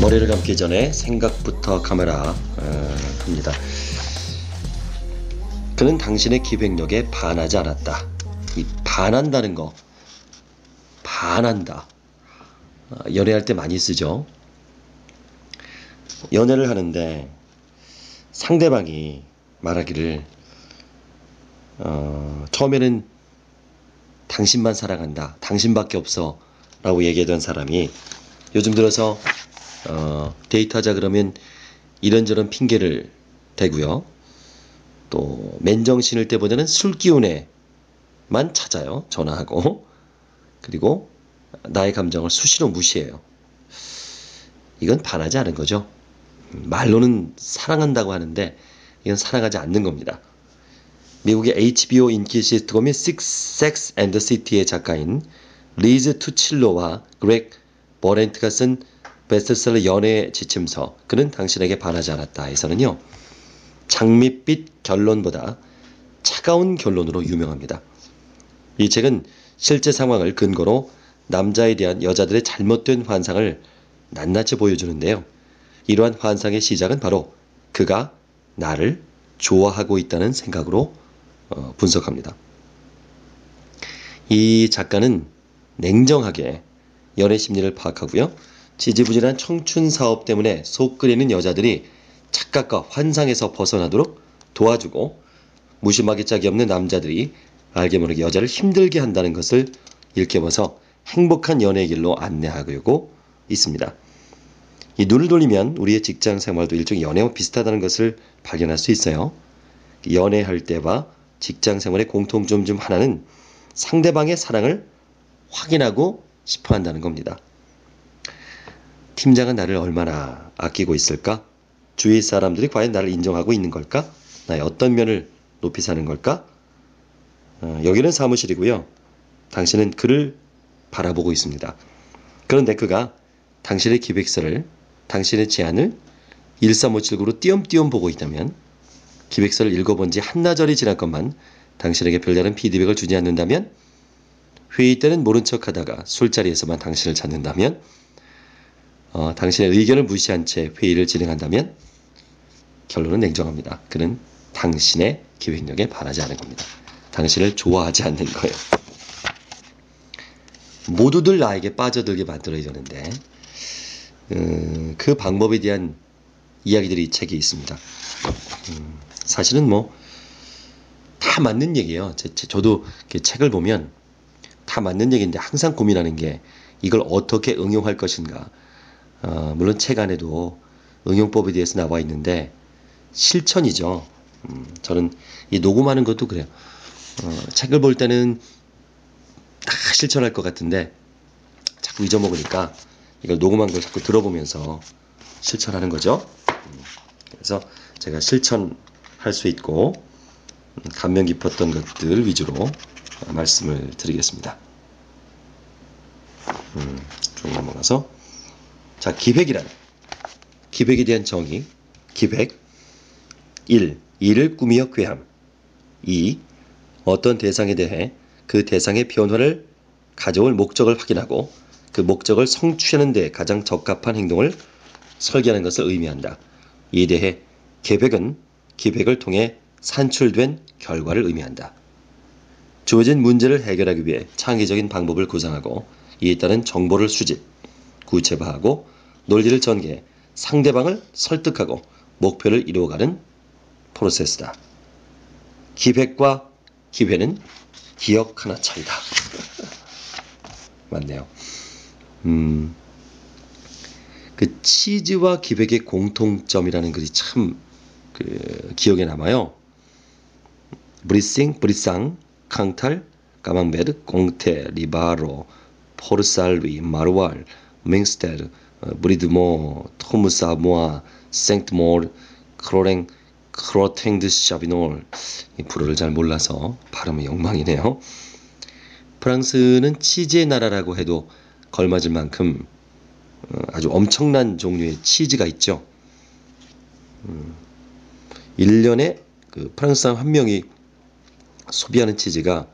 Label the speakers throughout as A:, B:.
A: 머리를 감기 전에 생각부터 카메라 어, 합니다. 그는 당신의 기획력에 반하지 않았다. 이 반한다는 거, 반한다. 어, 연애할 때 많이 쓰죠. 연애를 하는데 상대방이 말하기를 어, 처음에는 당신만 사랑한다, 당신밖에 없어 라고 얘기하던 사람이 요즘 들어서 어, 데이트하자 그러면 이런저런 핑계를 대고요. 또 맨정신일 때보다는 술 기운에만 찾아요. 전화하고 그리고 나의 감정을 수시로 무시해요. 이건 반하지 않은 거죠. 말로는 사랑한다고 하는데 이건 사랑하지 않는 겁니다. 미국의 HBO 인기 시트콤인 Sex and the City의 작가인 리즈 투칠로와 그렉 버렌트가 쓴 베스트셀러 연애의 지침서 그는 당신에게 반하지 않았다에서는요. 장밋빛 결론보다 차가운 결론으로 유명합니다. 이 책은 실제 상황을 근거로 남자에 대한 여자들의 잘못된 환상을 낱낱이 보여주는데요. 이러한 환상의 시작은 바로 그가 나를 좋아하고 있다는 생각으로 어, 분석합니다. 이 작가는 냉정하게 연애 심리를 파악하고요. 지지부진한 청춘 사업 때문에 속 끓이는 여자들이 착각과 환상에서 벗어나도록 도와주고 무심하게 짝이 없는 남자들이 알게 모르게 여자를 힘들게 한다는 것을 일깨워서 행복한 연애 길로 안내하고 있습니다. 이 눈을 돌리면 우리의 직장 생활도 일종의 연애와 비슷하다는 것을 발견할 수 있어요. 연애할 때와 직장 생활의 공통점 중 하나는 상대방의 사랑을 확인하고 싶어 한다는 겁니다. 팀장은 나를 얼마나 아끼고 있을까? 주위 사람들이 과연 나를 인정하고 있는 걸까? 나의 어떤 면을 높이 사는 걸까? 어, 여기는 사무실이고요. 당신은 그를 바라보고 있습니다. 그런데 그가 당신의 기획서를, 당신의 제안을 1357구로 띄엄띄엄 보고 있다면 기획서를 읽어본 지 한나절이 지났건만 당신에게 별다른 피드백을 주지 않는다면 회의 때는 모른 척 하다가 술자리에서만 당신을 찾는다면 어, 당신의 의견을 무시한 채 회의를 진행한다면 결론은 냉정합니다. 그는 당신의 기획력에 반하지 않은 겁니다. 당신을 좋아하지 않는 거예요. 모두들 나에게 빠져들게 만들어야 되는데 음, 그 방법에 대한 이야기들이 이 책에 있습니다. 음, 사실은 뭐 다 맞는 얘기예요. 제, 제, 저도 책을 보면 다 맞는 얘기인데 항상 고민하는 게 이걸 어떻게 응용할 것인가. 어, 물론 책 안에도 응용법에 대해서 나와 있는데 실천이죠. 음, 저는 이 녹음하는 것도 그래요. 어, 책을 볼 때는 다 실천할 것 같은데 자꾸 잊어먹으니까 이걸 녹음한 걸 자꾸 들어보면서 실천하는 거죠. 음, 그래서 제가 실천할 수 있고 음, 감명 깊었던 것들 위주로 말씀을 드리겠습니다. 음, 좀 넘어가서 자 기획이란 기획에 대한 정의 기획 1. 이를 꾸미어 꾀함 2. 어떤 대상에 대해 그 대상의 변화를 가져올 목적을 확인하고 그 목적을 성취하는 데 가장 적합한 행동을 설계하는 것을 의미한다. 이에 대해 계획은 기획을 통해 산출된 결과를 의미한다. 주어진 문제를 해결하기 위해 창의적인 방법을 구상하고 이에 따른 정보를 수집, 구체화하고 논리를 전개해 상대방을 설득하고 목표를 이루어가는 프로세스다. 기획과 기회는 기억 하나 차이다. 맞네요. 음, 그 치즈와 기획의 공통점이라는 글이 참 그 기억에 남아요. 브리싱, 브리상, 캉탈, 까망베드, 공테, 리바로, Port-Salut, Maroilles, Munster, Brie de Meaux, Tomme Savoie, Sainte-Maure, 크로랭, Crottin de Chavignol 이 불어를 잘 몰라서 발음이 엉망이네요. 프랑스는 치즈의 나라라고 해도 걸맞을 만큼 아주 엄청난 종류의 치즈가 있죠. 음, 1년에 그 프랑스 사람 한 명이 소비하는 치즈가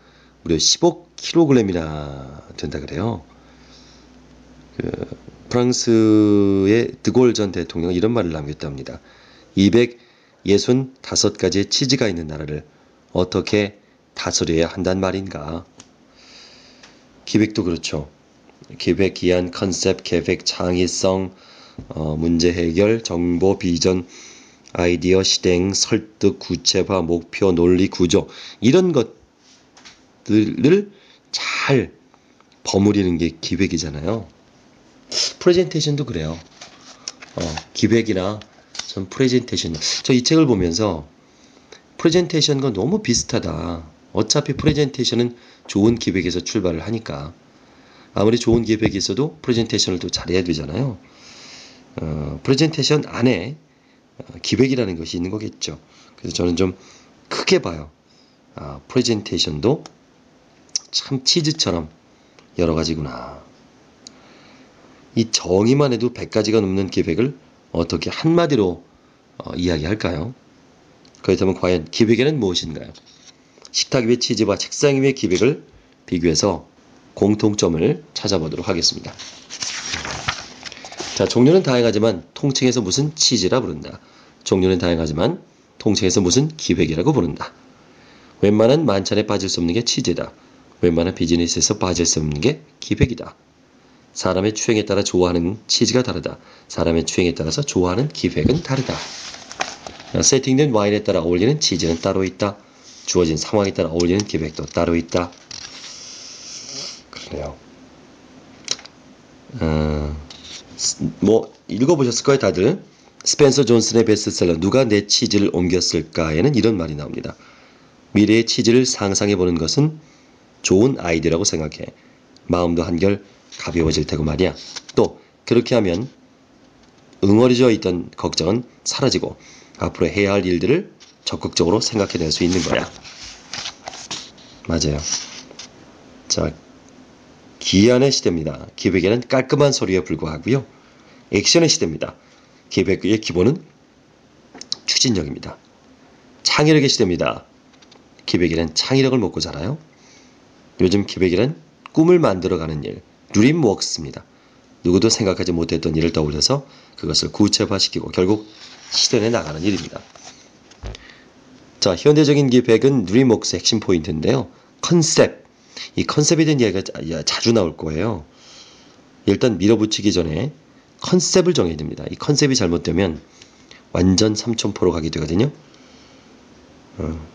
A: 무려 15kg이나 된다 그래요. 그 프랑스의 드골 전 대통령은 이런 말을 남겼답니다. 265가지의 치즈가 있는 나라를 어떻게 다스려야 한단 말인가? 기획도 그렇죠. 기획, 기한, 컨셉, 계획, 창의성, 어, 문제 해결, 정보, 비전, 아이디어, 실행, 설득, 구체화, 목표, 논리, 구조 이런 것들을 잘 버무리는 게 기획이잖아요. 프레젠테이션도 그래요. 어, 기획이나 전 프레젠테이션 저 이 책을 보면서 프레젠테이션과 너무 비슷하다. 어차피 프레젠테이션은 좋은 기획에서 출발을 하니까 아무리 좋은 기획이 있어도 프레젠테이션을 또 잘해야 되잖아요. 어, 프레젠테이션 안에 어, 기획이라는 것이 있는 거겠죠. 그래서 저는 좀 크게 봐요. 아, 프레젠테이션도 참 치즈처럼 여러 가지구나. 이 정의만 해도 100가지가 넘는 기획을 어떻게 한마디로 어, 이야기할까요? 그렇다면 과연 기획에는 무엇인가요? 식탁 위의 치즈와 책상 위의 기획을 비교해서 공통점을 찾아보도록 하겠습니다. 자, 종류는 다양하지만 통칭해서 무슨 치즈라 부른다. 종류는 다양하지만 통칭해서 무슨 기획이라고 부른다. 웬만한 만찬에 빠질 수 없는 게 치즈다. 웬만한 비즈니스에서 빠질 수 없는 게 기획이다. 사람의 취향에 따라 좋아하는 치즈가 다르다. 사람의 취향에 따라서 좋아하는 기획은 다르다. 세팅된 와인에 따라 어울리는 치즈는 따로 있다. 주어진 상황에 따라 어울리는 기획도 따로 있다. 그래요. 어, 뭐 읽어보셨을 거예요, 다들. 스펜서 존슨의 베스트셀러 누가 내 치즈를 옮겼을까에는 이런 말이 나옵니다. 미래의 치즈를 상상해 보는 것은 좋은 아이디어라고 생각해. 마음도 한결 가벼워질 테고 말이야. 또 그렇게 하면 응어리져 있던 걱정은 사라지고 앞으로 해야 할 일들을 적극적으로 생각해낼 수 있는 거야. 맞아요. 자, 기한의 시대입니다. 기획에는 깔끔한 소리에 불과하고요. 액션의 시대입니다. 기획의 기본은 추진력입니다. 창의력의 시대입니다. 기획에는 창의력을 먹고 자라요. 요즘 기획에는 꿈을 만들어가는 일, 드림웍스입니다. 누구도 생각하지 못했던 일을 떠올려서 그것을 구체화시키고 결국 실현해 나가는 일입니다. 자, 현대적인 기획은 드림웍스의 핵심 포인트인데요. 컨셉. 이 컨셉에 대한 이야기가 자주 나올 거예요. 일단 밀어붙이기 전에 컨셉을 정해야 됩니다. 이 컨셉이 잘못되면 완전 삼천포로 가게 되거든요. 어.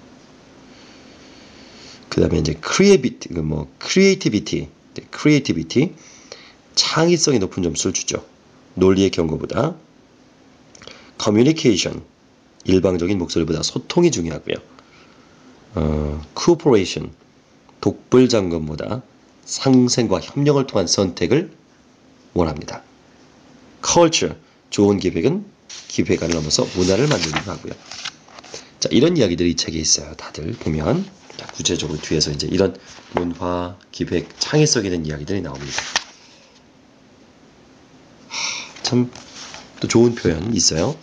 A: 그 다음에 이제 creativity, 뭐 creativity, creativity, 창의성이 높은 점수를 주죠. 논리의 경고보다 커뮤니케이션, 일방적인 목소리보다 소통이 중요하고요. 어, cooperation, 독불장군보다 상생과 협력을 통한 선택을 원합니다. culture, 좋은 기획은 기획안을 넘어서 문화를 만들기도 하고요. 자, 이런 이야기들이 이 책에 있어요. 다들 보면 자, 구체적으로 뒤에서 이제 이런 문화, 기획, 창의성에 대한 이야기들이 나옵니다. 참 또 좋은 표현 있어요.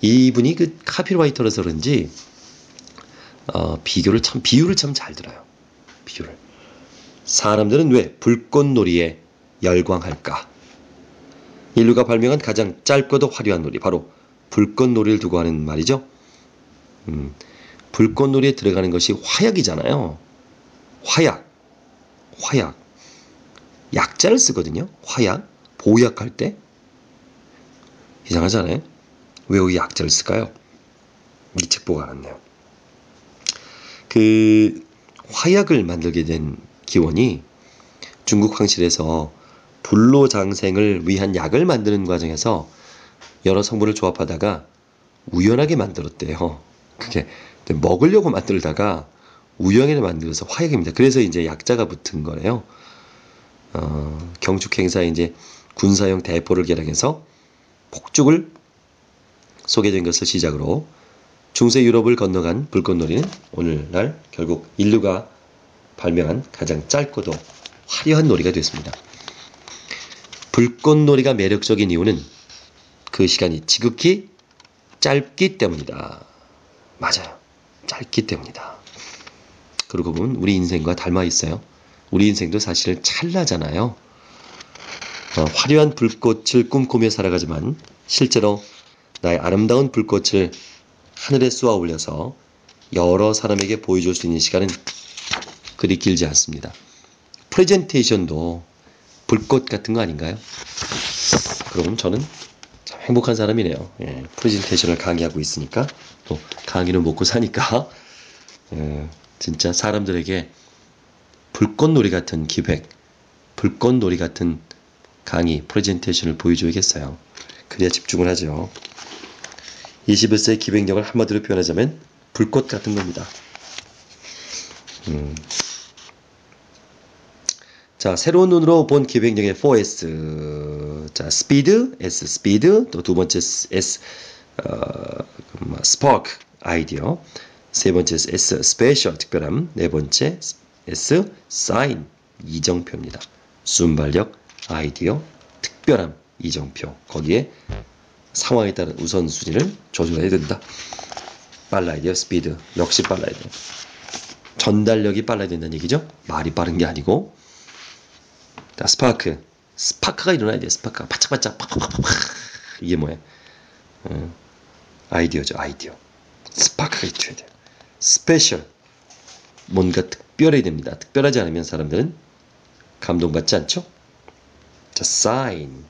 A: 이분이 그 카피라이터라서 그런지 어, 비교를 참 비유를 참 잘 들어요. 비유를. 사람들은 왜 불꽃놀이에 열광할까? 인류가 발명한 가장 짧고도 화려한 놀이 바로 불꽃놀이를 두고 하는 말이죠. 음, 불꽃놀이에 들어가는 것이 화약이잖아요. 화약, 화약. 약자를 쓰거든요. 화약, 보약할 때. 이상하잖아요. 왜 여기 약자를 쓸까요? 이 책 보고 알았네요. 그 화약을 만들게 된 기원이 중국 황실에서 불로장생을 위한 약을 만드는 과정에서 여러 성분을 조합하다가 우연하게 만들었대요. 그게 먹으려고 만들다가 우연히 만들어서 화약입니다. 그래서 이제 약자가 붙은 거래요. 어, 경축 행사에 이제 군사용 대포를 개량해서 폭죽을 소개된 것을 시작으로 중세 유럽을 건너간 불꽃놀이는 오늘날 결국 인류가 발명한 가장 짧고도 화려한 놀이가 됐습니다. 불꽃놀이가 매력적인 이유는 그 시간이 지극히 짧기 때문이다. 맞아요. 짧기 때문이다. 그러고 보면 우리 인생과 닮아 있어요. 우리 인생도 사실 찰나잖아요. 어, 화려한 불꽃을 꿈꾸며 살아가지만 실제로 나의 아름다운 불꽃을 하늘에 쏘아 올려서 여러 사람에게 보여줄 수 있는 시간은 그리 길지 않습니다. 프레젠테이션도 불꽃 같은 거 아닌가요? 그럼 저는 참 행복한 사람이네요. 예, 프레젠테이션을 강의하고 있으니까 또 강의를 먹고 사니까 예, 진짜 사람들에게 불꽃놀이 같은 기획, 불꽃놀이 같은 강의, 프레젠테이션을 보여줘야겠어요. 그래야 집중을 하죠. 21세기 기획력을 한마디로 표현하자면 불꽃 같은 겁니다. 음. 자, 새로운 눈으로 본 기획력의 4S. 자, 스피드, S 스피드, 또 두 번째 S 어, 스파크 아이디어. 세 번째 S special 특별함. 네 번째 S 사인 이정표입니다. 순발력, 아이디어, 특별함, 이정표. 거기에 상황에 따른 우선순위를 조절해야 된다. 빨라야 돼요. 스피드. 역시 빨라야 돼요. 전달력이 빨라야 된다는 얘기죠. 말이 빠른 게 아니고. 자, 스파크. 스파크가 일어나야 돼요. 스파크가 반짝반짝 팍팍팍팍. 이게 뭐예요? 어, 아이디어죠. 아이디어. 스파크가 있어야 돼요. special. 뭔가 특별해야 됩니다. 특별하지 않으면 사람들은 감동받지 않죠? 자, 사인.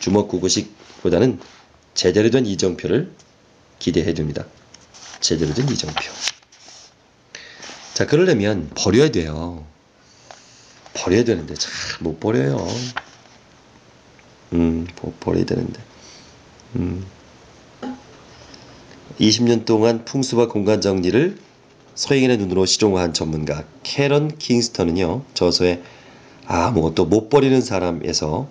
A: 주먹 구구식보다는 제대로 된 이정표를 기대해 둡니다. 제대로 된 이정표. 자, 그러려면 버려야 돼요. 버려야 되는데 잘못 버려요. 음, 버려야 되는데. 음. 20년 동안 풍수와 공간 정리를 서행인의 눈으로 실용화한 전문가 캐런 킹스턴은요 저서에 아무것도 못 버리는 사람에서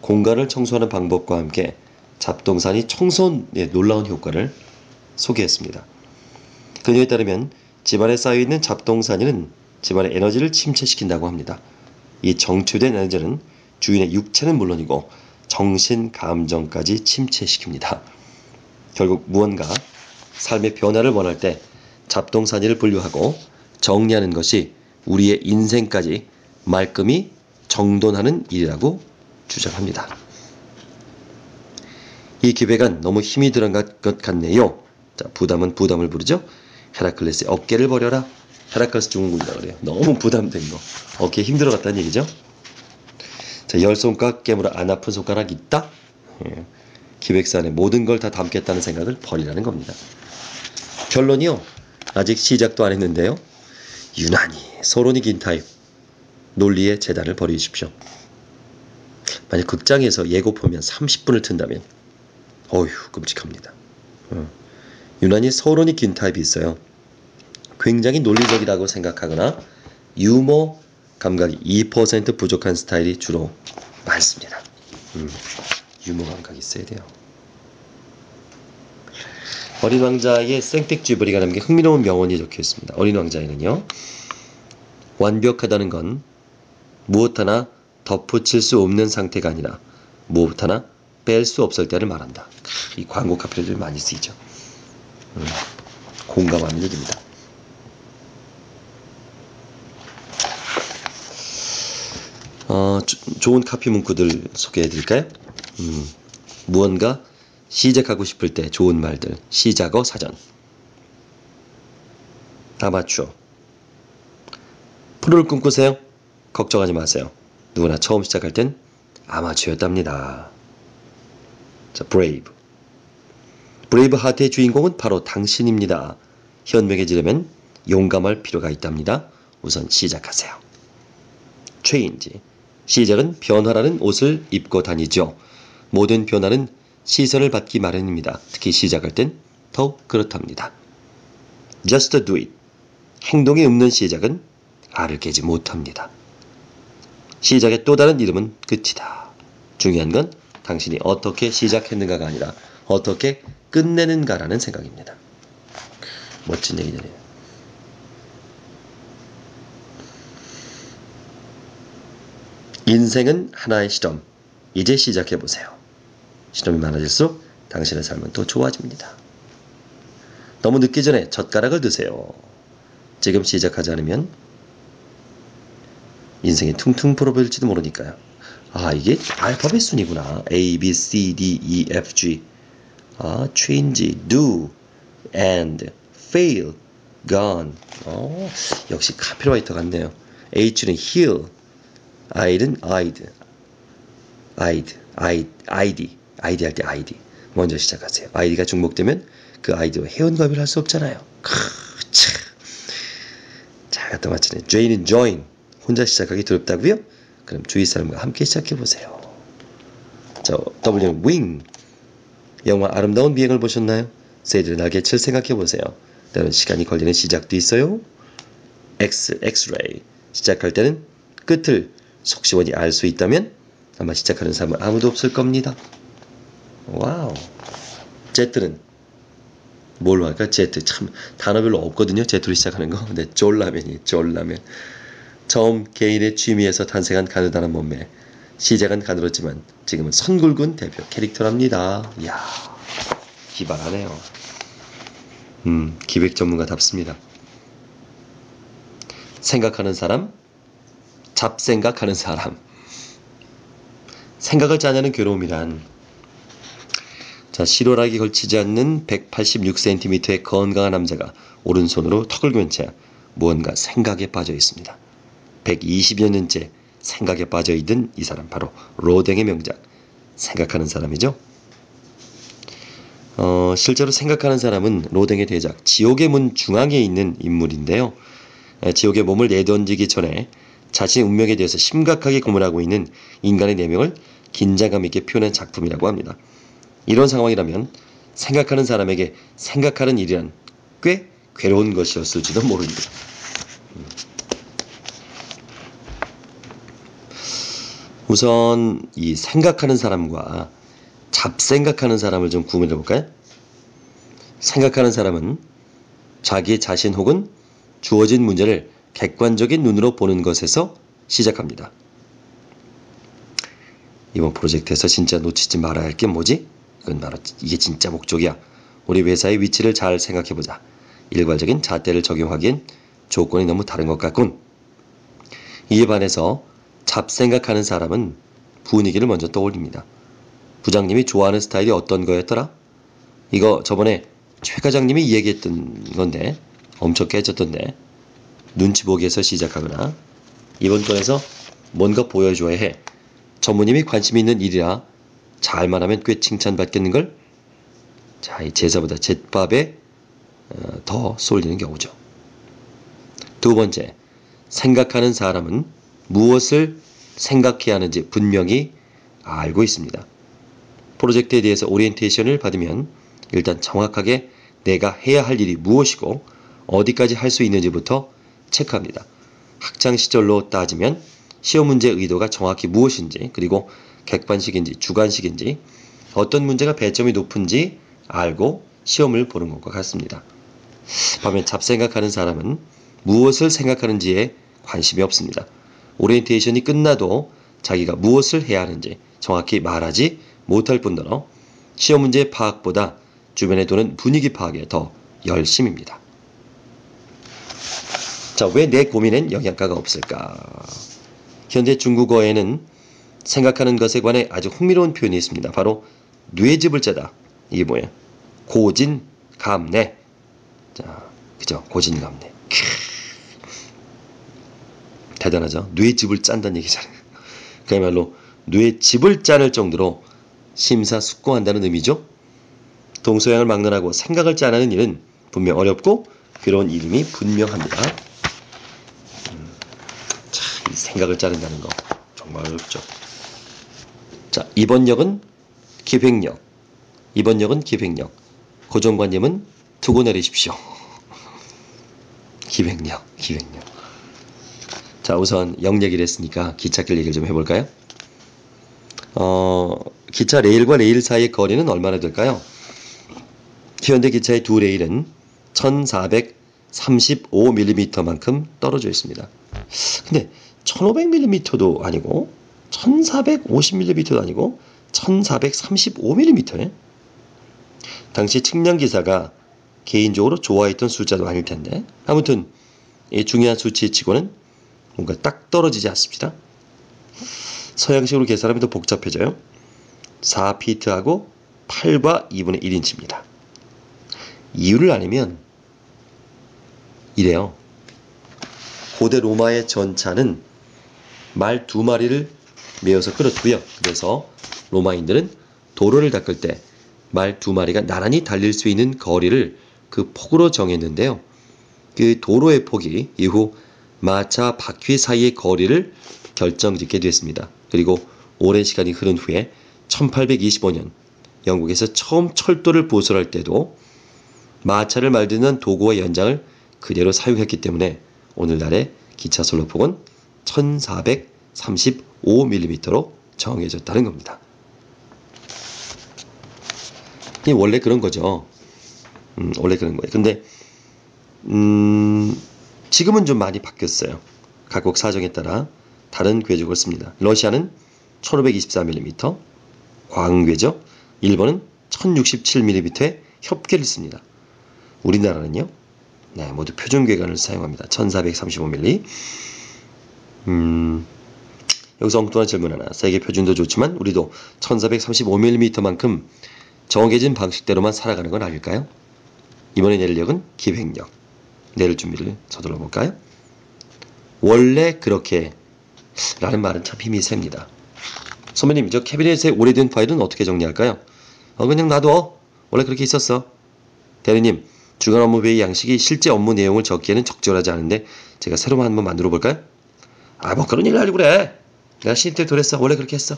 A: 공간을 청소하는 방법과 함께 잡동산이 청소의 놀라운 효과를 소개했습니다. 그녀에 따르면 집안에 쌓여있는 잡동사니는 집안의 에너지를 침체시킨다고 합니다. 이 정체된 에너지는 주인의 육체는 물론이고 정신, 감정까지 침체시킵니다. 결국 무언가 삶의 변화를 원할 때 잡동사니를 분류하고 정리하는 것이 우리의 인생까지 말끔히 정돈하는 일이라고 주장합니다. 이 기획안 너무 힘이 들어간 것 같네요. 자, 부담은 부담을 부르죠. 헤라클레스의 어깨를 버려라. 헤라클레스 중국이라 그래요. 너무 부담된 거. 어깨 힘들어 갔다는 얘기죠. 자, 열 손가락 깨물어 안 아픈 손가락 있다. 예. 기획사 에 모든 걸 다 담겠다는 생각을 버리라는 겁니다. 결론이요. 아직 시작도 안 했는데요. 유난히 서론이 긴 타입. 논리의 재단을 버리십시오. 만약 극장에서 예고편만 30분을 튼다면 어휴 끔찍합니다. 어. 유난히 서론이 긴 타입이 있어요. 굉장히 논리적이라고 생각하거나 유머 감각이 2% 부족한 스타일이 주로 많습니다. 음, 유머 감각이 있어야 돼요. 어린 왕자의 생텍쥐브리가 남긴 흥미로운 명언이 적혀 있습니다. 어린 왕자에는요. 완벽하다는 건 무엇 하나 덧붙일 수 없는 상태가 아니라 무엇 하나 뺄 수 없을 때를 말한다. 이 광고 카피들이 많이 쓰이죠. 음, 공감하는 얘기입니다. 어, 조, 좋은 카피 문구들 소개해 드릴까요? 음, 무언가 시작하고 싶을 때 좋은 말들. 시작어 사전. 아마추어. 프로를 꿈꾸세요? 걱정하지 마세요. 누구나 처음 시작할 땐 아마추어였답니다. 자, Brave. Braveheart의 주인공은 바로 당신입니다. 현명해 지려면 용감할 필요가 있답니다. 우선 시작하세요. 체인지. 시작은 변화라는 옷을 입고 다니죠. 모든 변화는 시선을 받기 마련입니다. 특히 시작할 땐 더욱 그렇답니다. Just do it. 행동이 없는 시작은 알을 깨지 못합니다. 시작의 또 다른 이름은 끝이다. 중요한 건 당신이 어떻게 시작했는가가 아니라 어떻게 끝내는가라는 생각입니다. 멋진 얘기잖아요. 인생은 하나의 실험. 이제 시작해 보세요. 실험이 많아질수록 당신의 삶은 더 좋아집니다. 너무 늦기 전에 젓가락을 드세요. 지금 시작하지 않으면 인생이 퉁퉁 불어버릴지도 모르니까요. 아 이게 알파벳 순이구나. A, B, C, D, E, F, G. 아 change, do, and, fail, gone. 어, 역시 카피라이터 같네요. H는 heal, I'd, I'd, I'd, ID, ID 할때 ID. 먼저 시작하세요. ID가 중복되면 그 아이디와 회원가입을 할 수 없잖아요. 크, 참. 잘 갖다 맞히네. J는 join. 혼자 시작하기 두렵다고요? 그럼 주위 사람과 함께 시작해 보세요. 자, W는 wing. 영화 아름다운 비행을 보셨나요? 새들의 날갯짓을 생각해 보세요. 때론 시간이 걸리는 시작도 있어요. X, X-ray. 시작할 때는 끝을 속시원히 알 수 있다면 아마 시작하는 사람은 아무도 없을 겁니다. 와우. Z는 뭘로 할까? Z 참 단어 별로 없거든요. Z로 시작하는 거. 근데 졸라맨이 졸라맨. 처음 개인의 취미에서 탄생한 가느다란 몸매. 시작은 가늘었지만 지금은 선굵은 대표 캐릭터랍니다. 이야 기발하네요. 음 기획 전문가답습니다. 생각하는 사람, 잡생각하는 사람. 생각을 짜내는 괴로움이란 자, 실오락이 걸치지 않는 186cm의 건강한 남자가 오른손으로 턱을 괜채 무언가 생각에 빠져 있습니다. 120여 년째 생각에 빠져 있는 이 사람 바로 로댕의 명작 생각하는 사람이죠. 어, 실제로 생각하는 사람은 로댕의 대작 지옥의 문 중앙에 있는 인물인데요. 지옥의 몸을 내던지기 전에 자신의 운명에 대해서 심각하게 고민하고 있는 인간의 내면을 긴장감 있게 표현한 작품이라고 합니다. 이런 상황이라면 생각하는 사람에게 생각하는 일이란 꽤 괴로운 것이었을지도 모릅니다. 우선 이 생각하는 사람과 잡생각하는 사람을 좀 구분해 볼까요? 생각하는 사람은 자기 자신 혹은 주어진 문제를 객관적인 눈으로 보는 것에서 시작합니다. 이번 프로젝트에서 진짜 놓치지 말아야 할 게 뭐지? 이건 바로 이게 진짜 목적이야. 우리 회사의 위치를 잘 생각해보자. 일괄적인 잣대를 적용하기엔 조건이 너무 다른 것 같군. 이에 반해서 잡생각하는 사람은 분위기를 먼저 떠올립니다. 부장님이 좋아하는 스타일이 어떤 거였더라? 이거 저번에 최 과장님이 얘기했던 건데 엄청 깨졌던데 눈치 보기에서 시작하거나 이번 건에서 뭔가 보여줘야 해. 전무님이 관심 있는 일이라 잘만 하면 꽤 칭찬받겠는걸? 자, 이 제사보다 잿밥에 어, 더 쏠리는 경우죠. 두 번째, 생각하는 사람은 무엇을 생각해야 하는지 분명히 알고 있습니다. 프로젝트에 대해서 오리엔테이션을 받으면 일단 정확하게 내가 해야 할 일이 무엇이고 어디까지 할 수 있는지부터 체크합니다. 학창 시절로 따지면 시험 문제 의도가 정확히 무엇인지 그리고 객관식인지 주관식인지 어떤 문제가 배점이 높은지 알고 시험을 보는 것과 같습니다. 반면 잡생각하는 사람은 무엇을 생각하는지에 관심이 없습니다. 오리엔테이션이 끝나도 자기가 무엇을 해야 하는지 정확히 말하지 못할 뿐더러 시험 문제 파악보다 주변에 도는 분위기 파악에 더 열심입니다. 자, 왜 내 고민엔 영양가가 없을까? 현재 중국어에는 생각하는 것에 관해 아주 흥미로운 표현이 있습니다. 바로 짜다. 이게 뭐야? 고진감래. 자, 그죠? 고진감래. 대단하죠? 뇌집을 짠다는 얘기잖아요. 그야말로 뇌집을 짜낼 정도로 심사숙고한다는 의미죠. 동서양을 막론하고 생각을 짜내는 일은 분명 어렵고 괴로운 일임이 분명합니다. 생각을 짜낸다는 거 정말 어렵죠. 자, 이번 역은 기획역. 이번 역은 기획역. 고정관념은 두고 내리십시오. 기획역, 기획역. 자, 우선 역 얘기를 했으니까 기찻길 얘기를 좀 해볼까요? 어, 기차 레일과 레일 사이의 거리는 얼마나 될까요? 현대 기차의 두 레일은 1435mm만큼 떨어져 있습니다. 근데 1500mm도 아니고 1450mm도 아니고 1435mm에 당시 측량 기사가 개인적으로 좋아했던 숫자도 아닐 텐데 아무튼 이 중요한 수치치고는 뭔가 딱 떨어지지 않습니다. 서양식으로 계산하면 더 복잡해져요. 4피트하고 8과 2분의 1인치입니다. 이유를 아니면 이래요. 고대 로마의 전차는 말 두 마리를 메어서 끌었고요. 그래서 로마인들은 도로를 닦을 때 말 두 마리가 나란히 달릴 수 있는 거리를 그 폭으로 정했는데요. 그 도로의 폭이 이후 마차 바퀴 사이의 거리를 결정짓게 됐습니다. 그리고 오랜 시간이 흐른 후에 1825년 영국에서 처음 철도를 부설할 때도 마차를 말드는 도구와 연장을 그대로 사용했기 때문에 오늘날의 기차 솔로폭은 1435mm로 정해졌다는 겁니다. 이 원래 그런 거죠. 음, 원래 그런 거예요. 근데 음, 지금은 좀 많이 바뀌었어요. 각국 사정에 따라 다른 궤적을 씁니다. 러시아는 1524mm 광궤죠. 일본은 1067mm의 협계를 씁니다. 우리나라는요. 네, 모두 표준궤관을 사용합니다. 1435mm. 음, 여기서 엉뚱한 질문 하나. 세계 표준도 좋지만 우리도 1435mm만큼 정해진 방식대로만 살아가는 건 아닐까요? 이번에 내릴 역은 기획력. 내릴 준비를 서둘러 볼까요? 원래 그렇게 라는 말은 참 힘이 셉니다. 선배님, 저 캐비넷의 오래된 파일은 어떻게 정리할까요? 어, 그냥 놔둬. 원래 그렇게 있었어. 대리님, 주간 업무 회의 양식이 실제 업무 내용을 적기에는 적절하지 않은데 제가 새로 한번 만들어 볼까요? 아, 뭐 그런 일 하려고 그래. 내가 신입 돌했어. 원래 그렇게 했어.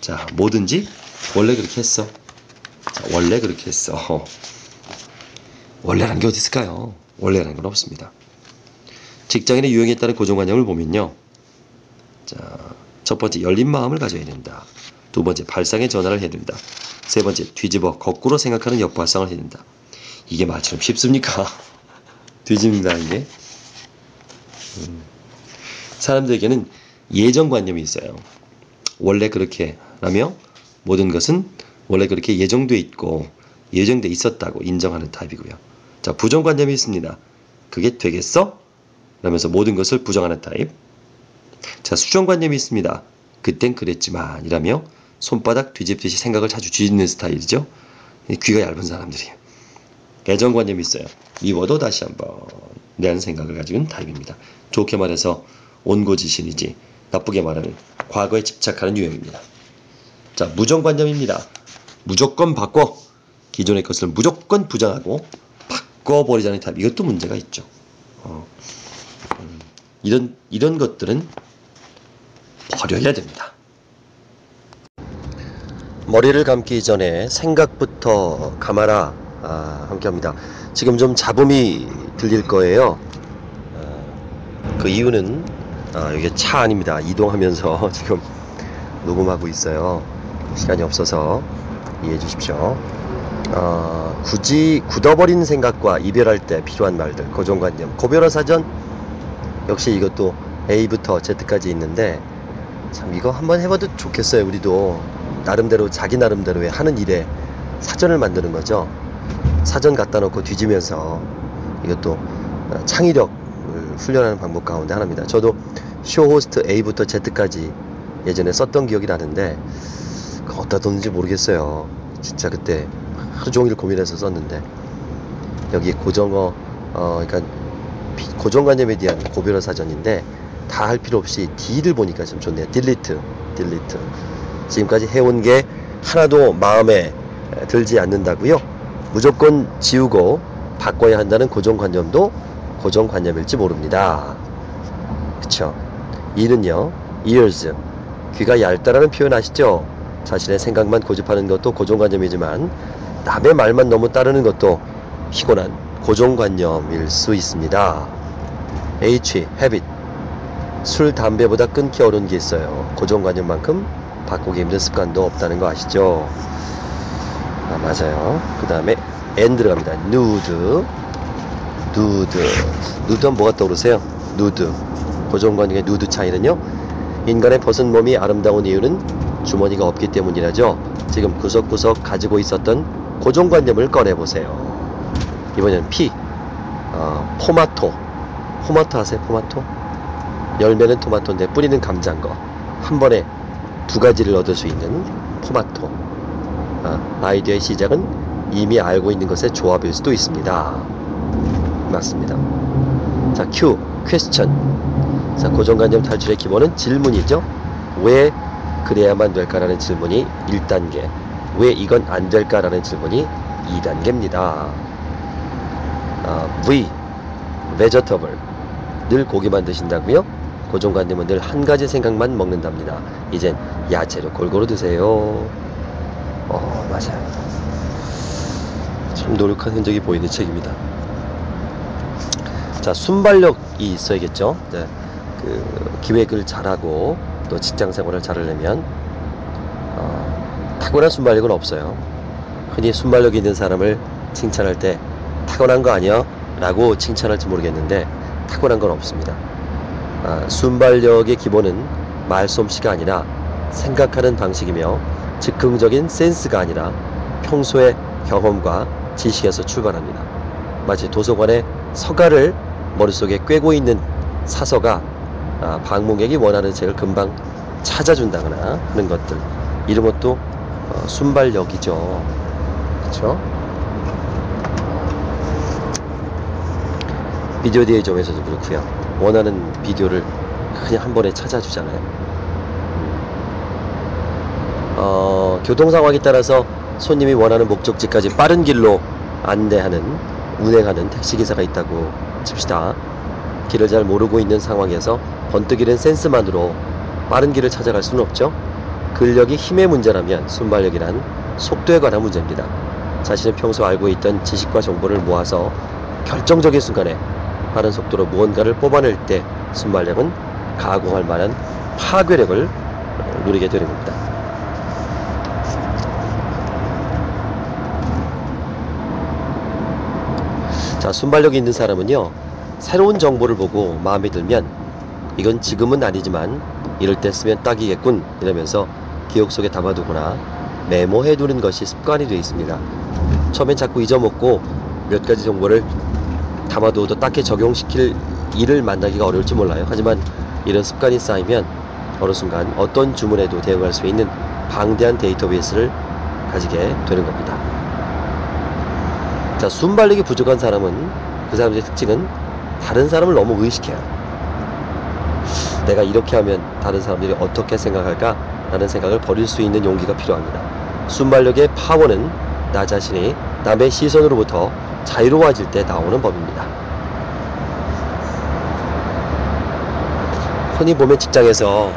A: 자, 뭐든지 원래 그렇게 했어. 자, 원래 그렇게 했어. 원래라는 게 어디 있을까요? 원래라는 건 없습니다. 직장인의 유행에 따른 고정관념을 보면요. 자, 첫 번째 열린 마음을 가져야 된다. 두 번째 발상의 전환을 해야 된다. 세 번째 뒤집어 거꾸로 생각하는 역발상을 해야 된다. 이게 말처럼 쉽습니까? 뒤집는다는 게 음. 사람들에게는 예정관념이 있어요. 원래 그렇게 라며 모든 것은 원래 그렇게 예정돼 있고 예정돼 있었다고 인정하는 타입이고요. 자 부정관념이 있습니다. 그게 되겠어? 라면서 모든 것을 부정하는 타입. 자 수정관념이 있습니다. 그땐 그랬지만 이라며 손바닥 뒤집듯이 생각을 자주 뒤집는 스타일이죠. 귀가 얇은 사람들이에요. 애정관념이 있어요. 미워도 다시 한번 내는 생각을 가지고 있는 타입입니다. 좋게 말해서 온고지신이지 나쁘게 말하면 과거에 집착하는 유형입니다. 자 무정관념입니다. 무조건 바꿔 기존의 것을 무조건 부정하고 바꿔버리자는 타입 이것도 문제가 있죠. 어, 음, 이런 이런 것들은 버려야 됩니다. 머리를 감기 전에 생각부터 감아라 아, 함께합니다. 지금 좀 잡음이 들릴 거예요. 아, 그 이유는 아, 이게 차 아닙니다. 이동하면서 지금 녹음하고 있어요. 시간이 없어서 이해해 주십시오. 어, 굳이 굳어버린 생각과 이별할 때 필요한 말들, 고정관념, 고별어 사전 역시 이것도 A부터 Z까지 있는데 참 이거 한번 해봐도 좋겠어요. 우리도 나름대로 자기 나름대로의 하는 일에 사전을 만드는 거죠. 사전 갖다 놓고 뒤지면서 이것도 창의력을 훈련하는 방법 가운데 하나입니다. 저도 쇼호스트 A부터 Z까지 예전에 썼던 기억이 나는데 어디다 뒀는지 모르겠어요. 진짜 그때 하루 종일 고민해서 썼는데 여기 고정어 어 그러니까 고정관념에 대한 고별어 사전인데 다 할 필요 없이 D를 보니까 좀 좋네요. Delete, delete. 지금까지 해온 게 하나도 마음에 들지 않는다고요? 무조건 지우고 바꿔야 한다는 고정관념도 고정관념일지 모릅니다. 그쵸? 이는요, ears. 귀가 얇다라는 표현 아시죠? 자신의 생각만 고집하는 것도 고정관념이지만 남의 말만 너무 따르는 것도 피곤한 고정관념일 수 있습니다. H, habit. 술, 담배보다 끊기 어려운 게 있어요. 고정관념만큼 바꾸기 힘든 습관도 없다는 거 아시죠? 아, 맞아요. 그 다음에 N 들어갑니다. 누드. 누드. 누드는 뭐가 떠오르세요? 누드. 고정관념의 누드 차이는요. 인간의 벗은 몸이 아름다운 이유는 주머니가 없기 때문이라죠. 지금 구석구석 가지고 있었던 고정관념을 꺼내보세요. 이번에는 P. 어, 포마토. 포마토 아세요? 포마토? 열매는 토마토인데 뿌리는 감자인 거. 한 번에 두 가지를 얻을 수 있는 포마토. 아, 아이디어의 시작은 이미 알고 있는 것의 조합일 수도 있습니다. 맞습니다. 자, Q, question. 자, 고정관념 탈출의 기본은 질문이죠. 왜 그래야만 될까라는 질문이 1단계. 왜 이건 안 될까라는 질문이 2단계입니다. 아, V, vegetable. 늘 고기만 드신다고요? 고정관념은 늘 한 가지 생각만 먹는답니다. 이젠 야채를 골고루 드세요. 어, 맞아요. 참 노력한 흔적이 보이는 책입니다. 자, 순발력이 있어야겠죠. 네, 그 기획을 잘하고 또 직장 생활을 잘하려면 어, 타고난 순발력은 없어요. 흔히 순발력 있는 사람을 칭찬할 때 타고난 거 아니야? 라고 칭찬할지 모르겠는데 타고난 건 없습니다. 아, 순발력의 기본은 말솜씨가 아니라 생각하는 방식이며 즉흥적인 센스가 아니라 평소의 경험과 지식에서 출발합니다. 마치 도서관에 서가를 머릿속에 꿰고 있는 사서가 아, 방문객이 원하는 책을 금방 찾아준다거나 하는 것들 이런 것도 어, 순발력이죠. 그렇죠? 비디오 디에이점에서도 그렇고요. 원하는 비디오를 그냥 한 번에 찾아주잖아요. 어, 교통 상황에 따라서 손님이 원하는 목적지까지 빠른 길로 안내하는 운행하는 택시기사가 있다고 칩시다. 길을 잘 모르고 있는 상황에서 번뜩이는 센스만으로 빠른 길을 찾아갈 수는 없죠. 근력이 힘의 문제라면 순발력이란 속도에 관한 문제입니다. 자신은 평소 알고 있던 지식과 정보를 모아서 결정적인 순간에 빠른 속도로 무언가를 뽑아낼 때 순발력은 가공할 만한 파괴력을 누리게 되는 겁니다. 자, 순발력이 있는 사람은요, 새로운 정보를 보고 마음에 들면 이건 지금은 아니지만 이럴 때 쓰면 딱이겠군 이러면서 기억 속에 담아두거나 메모해 두는 것이 습관이 되어 있습니다. 처음엔 자꾸 잊어먹고 몇 가지 정보를 담아두어도 딱히 적용시킬 일을 만나기가 어려울지 몰라요. 하지만 이런 습관이 쌓이면 어느 순간 어떤 주문에도 대응할 수 있는 방대한 데이터베이스를 가지게 되는 겁니다. 자, 순발력이 부족한 사람은 그 사람의 특징은 다른 사람을 너무 의식해요. 내가 이렇게 하면 다른 사람들이 어떻게 생각할까? 라는 생각을 버릴 수 있는 용기가 필요합니다. 순발력의 파워는 나 자신이 남의 시선으로부터 자유로워질 때 나오는 법입니다. 흔히 보면 직장에서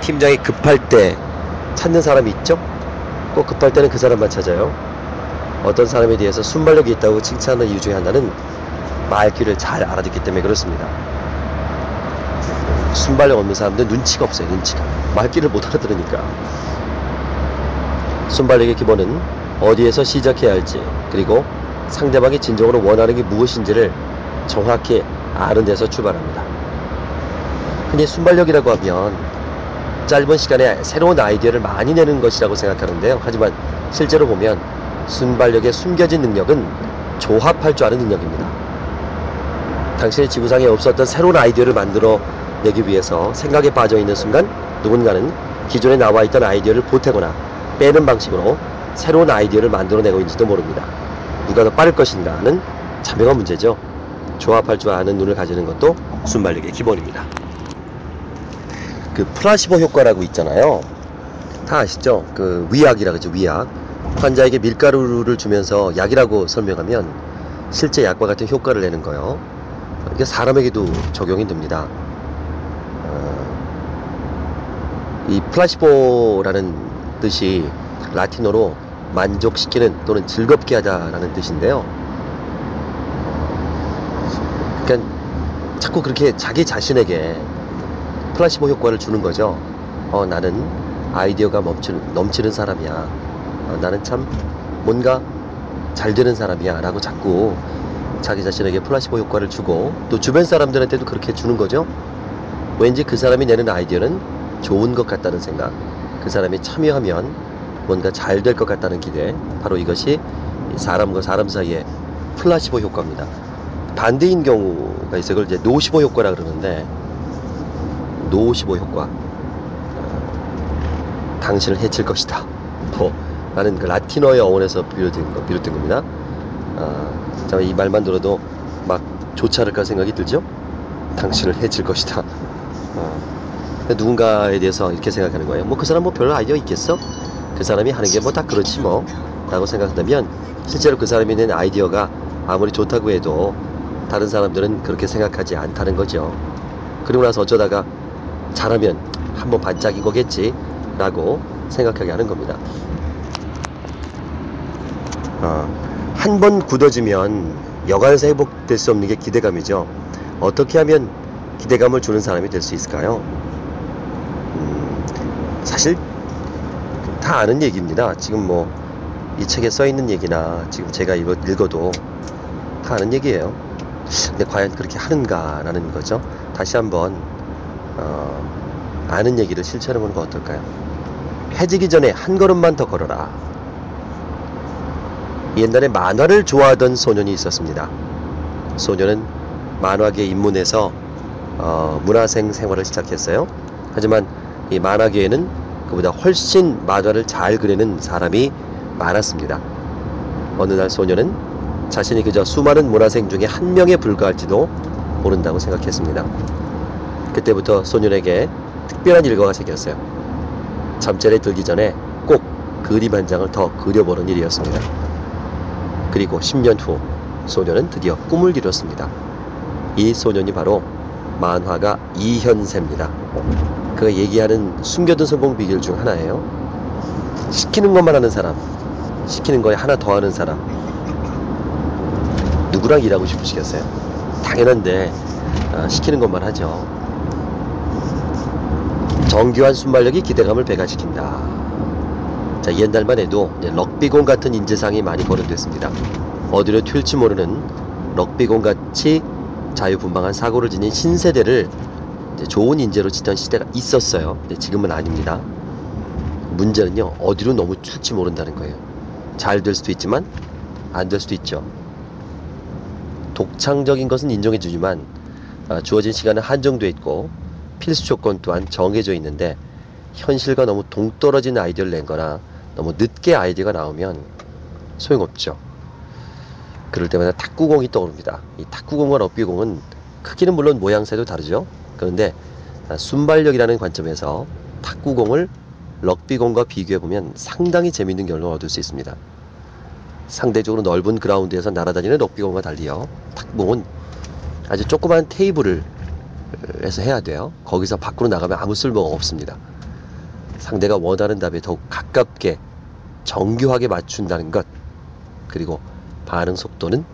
A: 팀장이 급할 때 찾는 사람이 있죠? 꼭 급할 때는 그 사람만 찾아요. 어떤 사람에 대해서 순발력이 있다고 칭찬하는 이유 중에 하나는 말귀를 잘 알아듣기 때문에 그렇습니다. 순발력 없는 사람들 눈치가 없어요, 눈치가. 말귀를 못 알아들으니까. 순발력의 기본은 어디에서 시작해야 할지, 그리고 상대방이 진정으로 원하는 게 무엇인지를 정확히 아는 데서 출발합니다. 흔히 순발력이라고 하면 짧은 시간에 새로운 아이디어를 많이 내는 것이라고 생각하는데요. 하지만 실제로 보면 순발력의 숨겨진 능력은 조합할 줄 아는 능력입니다. 당신의 지구상에 없었던 새로운 아이디어를 만들어 내기 위해서 생각에 빠져 있는 순간 누군가는 기존에 나와 있던 아이디어를 보태거나 빼는 방식으로 새로운 아이디어를 만들어내고 있는지도 모릅니다. 누가 더 빠를 것인가는 자명한 문제죠. 조합할 줄 아는 눈을 가지는 것도 순발력의 기본입니다. 그 플라시보 효과라고 있잖아요. 다 아시죠? 그 위약이라 그러죠. 위약. 환자에게 밀가루를 주면서 약이라고 설명하면 실제 약과 같은 효과를 내는 거예요. 이게 사람에게도 적용이 됩니다. 어, 이 플라시보라는 뜻이 라틴어로 만족시키는 또는 즐겁게 하다라는 뜻인데요. 그러니까 자꾸 그렇게 자기 자신에게 플라시보 효과를 주는 거죠. 어, 나는 아이디어가 넘치는, 넘치는 사람이야. 어, 나는 참 뭔가 잘 되는 사람이야. 라고 자꾸 자기 자신에게 플라시보 효과를 주고 또 주변 사람들한테도 그렇게 주는 거죠. 왠지 그 사람이 내는 아이디어는 좋은 것 같다는 생각. 그 사람이 참여하면 뭔가 잘 될 것 같다는 기대. 바로 이것이 사람과 사람 사이의 플라시보 효과입니다. 반대인 경우가 있어요. 그걸 이제 노시보 효과라 그러는데 노시보 효과. 당신을 해칠 것이다. 뭐 라는 그 라틴어의 어원에서 비롯된, 거, 비롯된 겁니다. 아, 자, 이 말만 들어도 막 좋지 않을까 생각이 들죠? 당신을 해칠 것이다. 어, 누군가에 대해서 이렇게 생각하는 거예요. 뭐 그 사람 뭐 별로 아이디어 있겠어? 그 사람이 하는 게 뭐 다 그렇지 뭐 라고 생각한다면 실제로 그 사람이 낸 아이디어가 아무리 좋다고 해도 다른 사람들은 그렇게 생각하지 않다는 거죠. 그리고 나서 어쩌다가 잘하면 한번 반짝인 거겠지 라고 생각하게 하는 겁니다. 어, 한번 굳어지면 여간세 회복될 수 없는 게 기대감이죠. 어떻게 하면 기대감을 주는 사람이 될 수 있을까요? 음, 사실 다 아는 얘기입니다. 지금 뭐 이 책에 써 있는 얘기나 지금 제가 읽어, 읽어도 다 아는 얘기예요. 근데 과연 그렇게 하는가라는 거죠. 다시 한번 어, 아는 얘기를 실천해 보는 거 어떨까요? 해지기 전에 한 걸음만 더 걸어라. 옛날에 만화를 좋아하던 소년이 있었습니다. 소년은 만화계 입문해서 어, 문화생 생활을 시작했어요. 하지만 이 만화계에는 그보다 훨씬 만화를 잘 그리는 사람이 많았습니다. 어느 날 소년은 자신이 그저 수많은 문화생 중에 한 명에 불과할지도 모른다고 생각했습니다. 그때부터 소년에게 특별한 일과가 생겼어요. 잠자리에 들기 전에 꼭 그림 한 장을 더 그려보는 일이었습니다. 그리고 10년 후 소년은 드디어 꿈을 이뤘습니다. 이 소년이 바로 만화가 이현세입니다. 그가 얘기하는 숨겨둔 성공 비결 중 하나예요. 시키는 것만 하는 사람, 시키는 거에 하나 더 하는 사람. 누구랑 일하고 싶으시겠어요? 당연한데 어, 시키는 것만 하죠. 정교한 순발력이 기대감을 배가시킨다. 자, 옛날만 해도 럭비공 같은 인재상이 많이 거론됐습니다. 어디로 튈지 모르는 럭비공 같이 자유분방한 사고를 지닌 신세대를 좋은 인재로 치던 시대가 있었어요. 지금은 아닙니다. 문제는요, 어디로 너무 튈지 모른다는 거예요. 잘 될 수도 있지만, 안 될 수도 있죠. 독창적인 것은 인정해주지만, 아, 주어진 시간은 한정돼 있고, 필수 조건 또한 정해져 있는데, 현실과 너무 동떨어진 아이디어를 낸 거나, 너무 늦게 아이디어가 나오면 소용없죠. 그럴 때마다 탁구공이 떠오릅니다. 이 탁구공과 럭비공은 크기는 물론 모양새도 다르죠. 그런데 순발력이라는 관점에서 탁구공을 럭비공과 비교해보면 상당히 재밌는 결론을 얻을 수 있습니다. 상대적으로 넓은 그라운드에서 날아다니는 럭비공과 달리요. 탁구공은 아주 조그만 테이블을 해서 해야 돼요. 거기서 밖으로 나가면 아무 쓸모가 없습니다. 상대가 원하는 답에 더욱 가깝게 정교하게 맞춘다는 것 그리고 반응 속도는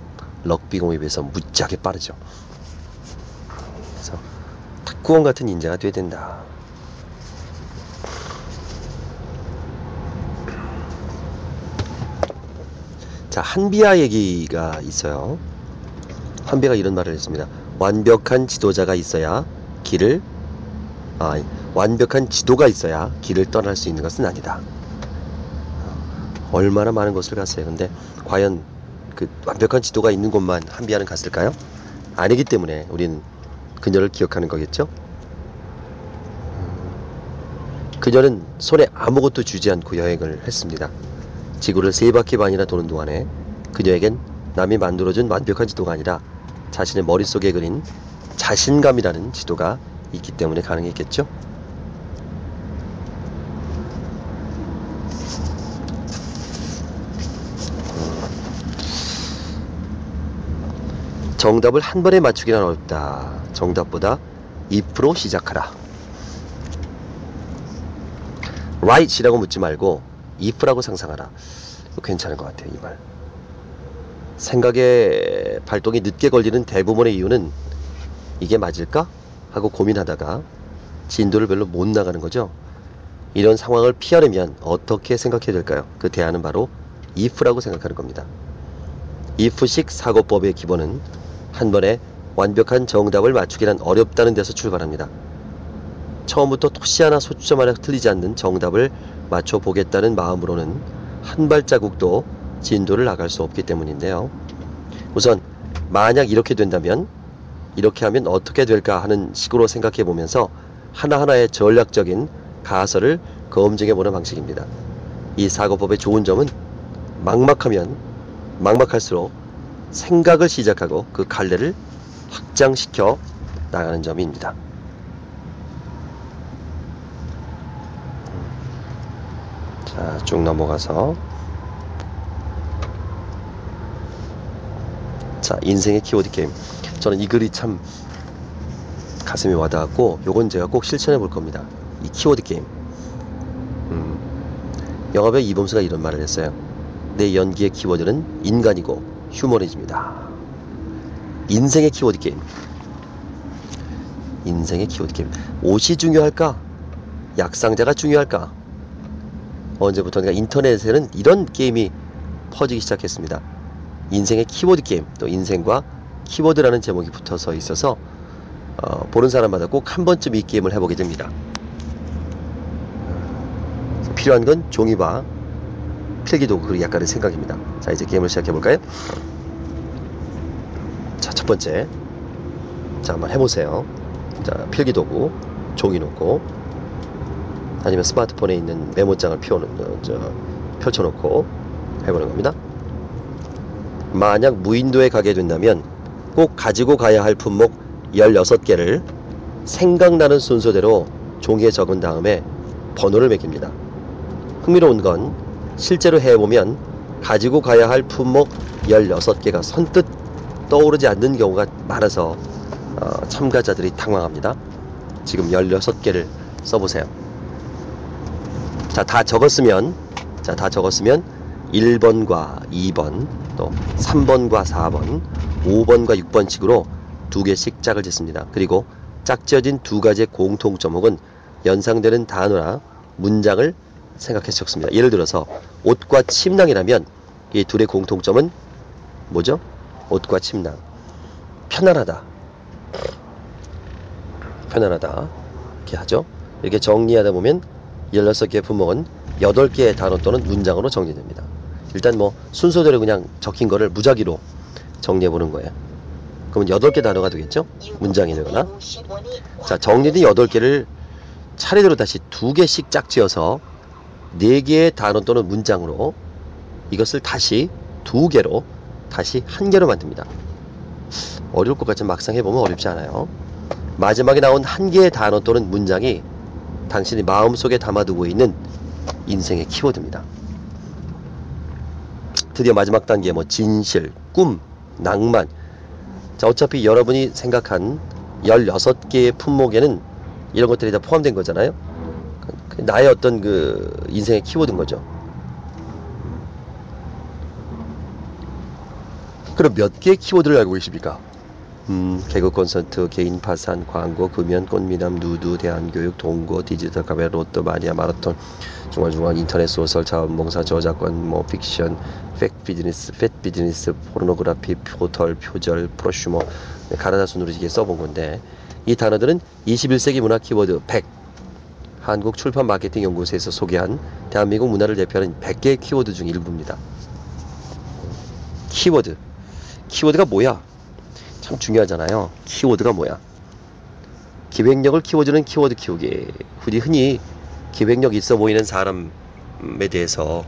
A: 럭비공에 비해서 무지하게 빠르죠. 그래서 탁구공 같은 인재가 돼야 된다. 자, 한비아 얘기가 있어요. 한비가 이런 말을 했습니다. 완벽한 지도자가 있어야 길을 아, 완벽한 지도가 있어야 길을 떠날 수 있는 것은 아니다. 얼마나 많은 곳을 갔어요. 근데 과연 그 완벽한 지도가 있는 곳만 한비아는 갔을까요? 아니기 때문에 우리는 그녀를 기억하는 거겠죠? 그녀는 손에 아무것도 주지 않고 여행을 했습니다. 지구를 세 바퀴 반이나 도는 동안에 그녀에겐 남이 만들어준 완벽한 지도가 아니라 자신의 머릿속에 그린 자신감이라는 지도가 있기 때문에 가능했겠죠? 정답을 한 번에 맞추기는 어렵다. 정답보다 2% 시작하라. right이라고 묻지 말고 if라고 상상하라. 괜찮은 것 같아요, 이 말. 생각의 발동이 늦게 걸리는 대부분의 이유는 이게 맞을까? 하고 고민하다가 진도를 별로 못 나가는 거죠. 이런 상황을 피하려면 어떻게 생각해야 될까요? 그 대안은 바로 if라고 생각하는 겁니다. if식 사고법의 기본은 한 번에 완벽한 정답을 맞추기란 어렵다는 데서 출발합니다. 처음부터 토시 하나 소추점 하나 틀리지 않는 정답을 맞춰보겠다는 마음으로는 한 발자국도 진도를 나갈 수 없기 때문인데요. 우선 만약 이렇게 된다면 이렇게 하면 어떻게 될까 하는 식으로 생각해 보면서 하나하나의 전략적인 가설을 검증해 보는 방식입니다. 이 사고법의 좋은 점은 막막하면 막막할수록 생각을 시작하고 그 갈래를 확장시켜 나가는 점입니다. 자, 쭉 넘어가서 자, 인생의 키워드 게임. 저는 이 글이 참 가슴이 와닿았고 요건 제가 꼭 실천해 볼 겁니다. 이 키워드 게임. 음, 영화배우 이범수가 이런 말을 했어요. 내 연기의 키워드는 인간이고 휴머니즘이다. 인생의 키워드 게임. 인생의 키워드 게임. 옷이 중요할까? 약상자가 중요할까? 언제부턴가 인터넷에는 이런 게임이 퍼지기 시작했습니다. 인생의 키워드 게임, 또 인생과 키워드라는 제목이 붙어서 있어서 어, 보는 사람마다 꼭 한 번쯤 이 게임을 해보게 됩니다. 필요한 건 종이와 필기도구 그리고 약간의 생각입니다. 자 이제 게임을 시작해 볼까요? 자 첫 번째 자 한번 해보세요. 자 필기도구 종이 놓고 아니면 스마트폰에 있는 메모장을 펴는 어, 저, 펼쳐놓고 해보는 겁니다. 만약 무인도에 가게 된다면 꼭 가지고 가야 할 품목 16개를 생각나는 순서대로 종이에 적은 다음에 번호를 매깁니다. 흥미로운 건 실제로 해보면 가지고 가야 할 품목 16개가 선뜻 떠오르지 않는 경우가 많아서 어, 참가자들이 당황합니다. 지금 16개를 써보세요. 자, 다 적었으면, 자, 다 적었으면 1번과 2번, 또 3번과 4번, 5번과 6번 씩으로 두 개씩 짝을 짓습니다. 그리고 짝지어진 두 가지의 공통점 혹은 연상되는 단어나 문장을 생각해 적습니다. 예를 들어서 옷과 침낭이라면 이 둘의 공통점은 뭐죠? 옷과 침낭. 편안하다. 편안하다. 이렇게 하죠. 이렇게 정리하다 보면 16개의 품목은 8개의 단어 또는 문장으로 정리됩니다. 일단 뭐 순서대로 그냥 적힌 거를 무작위로 정리해 보는 거예요. 그러면 8개 단어가 되겠죠? 문장이 되거나. 자, 정리된 8개를 차례대로 다시 두 개씩 짝지어서 4개의 단어 또는 문장으로 이것을 다시 두 개로 다시 한 개로 만듭니다. 어려울 것 같지만 막상 해보면 어렵지 않아요. 마지막에 나온 한 개의 단어 또는 문장이 당신이 마음속에 담아두고 있는 인생의 키워드입니다. 드디어 마지막 단계 뭐 진실, 꿈, 낭만. 자, 어차피 여러분이 생각한 16개의 품목에는 이런 것들이 다 포함된 거잖아요. 그 나의 어떤 그 인생의 키워드인 거죠. 그럼 몇 개의 키워드를 알고 계십니까? 음, 개그 콘서트, 개인 파산, 광고, 금연, 꽃미남, 누드, 대안교육, 동거, 디지털 카메라, 로또, 마니아, 마라톤, 중간중간 인터넷 소설, 자원봉사, 저작권, 뭐 픽션, pet 비즈니스, pet 비즈니스, 포르노그라피, 포털, 표절, 프로슈머 가나다 순으로 이게 써본 건데 이 단어들은 21세기 문화 키워드 100 한국 출판 마케팅 연구소에서 소개한 대한민국 문화를 대표하는 100개의 키워드 중 일부입니다. 키워드. 키워드가 뭐야? 참 중요하잖아요. 키워드가 뭐야? 기획력을 키워주는 키워드 키우기. 우리 흔히 기획력 있어 보이는 사람에 대해서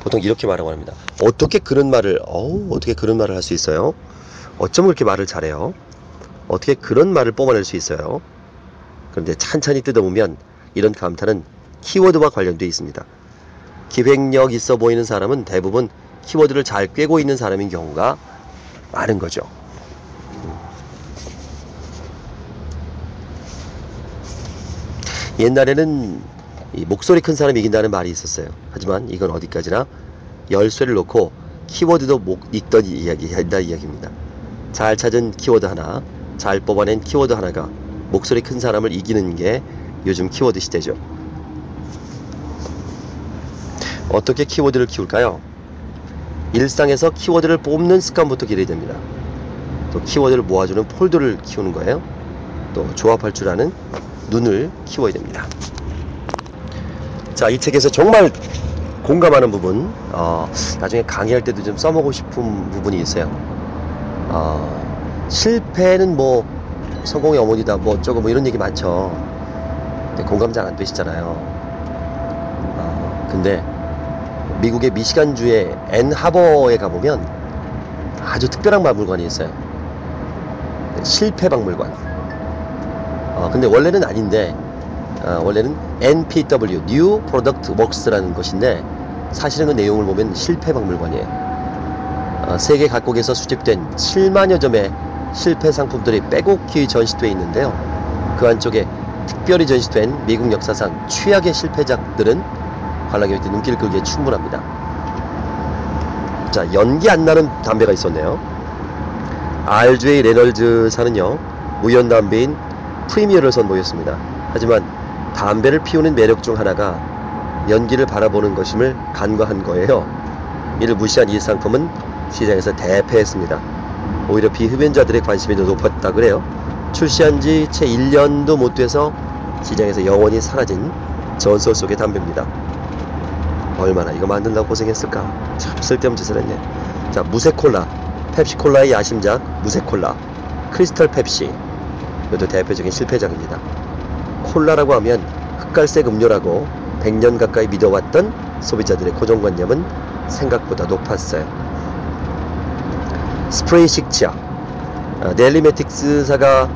A: 보통 이렇게 말하고 합니다. 어떻게 그런 말을, 어우, 어떻게 그런 말을 할 수 있어요? 어쩌면 그렇게 말을 잘해요? 어떻게 그런 말을 뽑아낼 수 있어요? 그런데 찬찬히 뜯어보면 이런 감탄은 키워드와 관련되어 있습니다. 기획력 있어 보이는 사람은 대부분 키워드를 잘 꿰고 있는 사람인 경우가 많은 거죠. 옛날에는 목소리 큰 사람이 이긴다는 말이 있었어요. 하지만 이건 어디까지나 열쇠를 놓고 키워드도 못 읽던 이야기, 한다 이야기입니다. 잘 찾은 키워드 하나, 잘 뽑아낸 키워드 하나가 목소리 큰 사람을 이기는 게 요즘 키워드 시대죠. 어떻게 키워드를 키울까요? 일상에서 키워드를 뽑는 습관부터 기르야 됩니다. 또 키워드를 모아주는 폴더를 키우는 거예요. 또 조합할 줄 아는 눈을 키워야 됩니다. 자, 이 책에서 정말 공감하는 부분, 어, 나중에 강의할 때도 좀 써먹고 싶은 부분이 있어요. 어, 실패는 뭐 성공의 어머니다, 뭐 어쩌고 뭐 이런 얘기 많죠. 공감 잘 안 되시잖아요. 어, 근데 미국의 미시간주의 앤아버에 가보면 아주 특별한 박물관이 있어요. 실패 박물관. 어, 근데 원래는 아닌데, 어, 원래는 NPW, New Product Works라는 것인데, 사실은 그 내용을 보면 실패 박물관이에요. 어, 세계 각국에서 수집된 7만여 점의 실패 상품들이 빼곡히 전시되어 있는데요. 그 안쪽에 특별히 전시된 미국 역사상 최악의 실패작들은 관람객의 눈길을 끌기에 충분합니다. 자, 연기 안 나는 담배가 있었네요. RJ 레널즈사는요, 무연 담배인 프리미어를 선보였습니다. 하지만 담배를 피우는 매력 중 하나가 연기를 바라보는 것임을 간과한 거예요. 이를 무시한 이 상품은 시장에서 대패했습니다. 오히려 비흡연자들의 관심이 더 높았다 그래요. 출시한 지 채 1년도 못 돼서 시장에서 영원히 사라진 전설 속의 담배입니다. 얼마나 이거 만든다고 고생했을까? 참 쓸데없는 짓을 했네. 자, 무쇠콜라. 펩시콜라의 야심작 무쇠콜라. 크리스탈 펩시. 이것도 대표적인 실패작입니다. 콜라라고 하면 흑갈색 음료라고 100년 가까이 믿어왔던 소비자들의 고정관념은 생각보다 높았어요. 스프레이식 치약. 아, 넬리메틱스사가